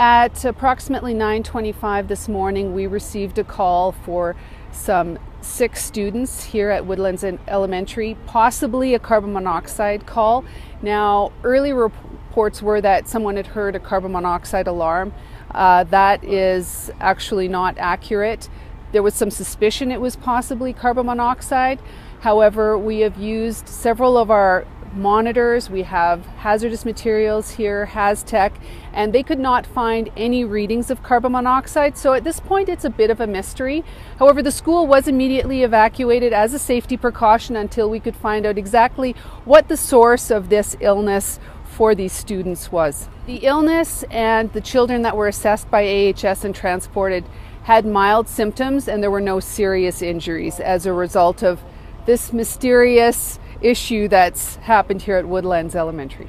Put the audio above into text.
At approximately 9:25 this morning, we received a call for some sick students here at Woodlands Elementary, possibly a carbon monoxide call. Now, early reports were that someone had heard a carbon monoxide alarm. Uh, that is actually not accurate. There was some suspicion it was possibly carbon monoxide. However, we have used several of our monitors, we have hazardous materials here, HazTech, and they could not find any readings of carbon monoxide. So at this point, it's a bit of a mystery. However, the school was immediately evacuated as a safety precaution until we could find out exactly what the source of this illness for these students was. The illness and the children that were assessed by AHS and transported had mild symptoms, and there were no serious injuries as a result of this mysterious issue that's happened here at Woodlands Elementary.